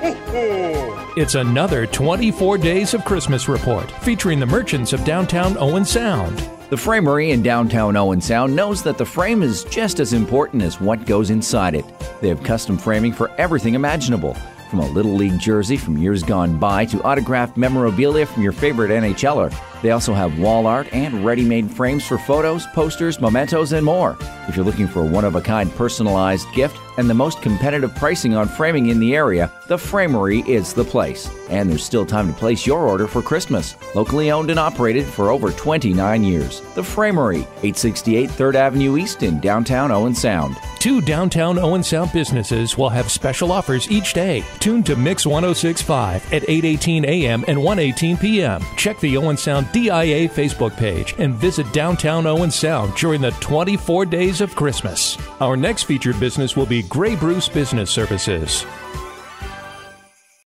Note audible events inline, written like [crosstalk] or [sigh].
[laughs] It's another 24 Days of Christmas report featuring the merchants of downtown Owen Sound. The Framery in downtown Owen Sound knows that the frame is just as important as what goes inside it. They have custom framing for everything imaginable from a Little League jersey from years gone by to autographed memorabilia from your favorite NHLer. They also have wall art and ready made frames for photos, posters, mementos, and more. If you're looking for a one of a kind personalized gift and the most competitive pricing on framing in the area, the Framery is the place. And there's still time to place your order for Christmas. Locally owned and operated for over 29 years. The Framery, 868 3rd Avenue East in downtown Owen Sound. Two downtown Owen Sound businesses will have special offers each day. Tune to Mix 1065 at 8:18 a.m. and 1:18 p.m. Check the Owen Sound DIA Facebook page and visit downtown Owen Sound during the 24 days of Christmas. Our next featured business will be Grey Bruce Business Services.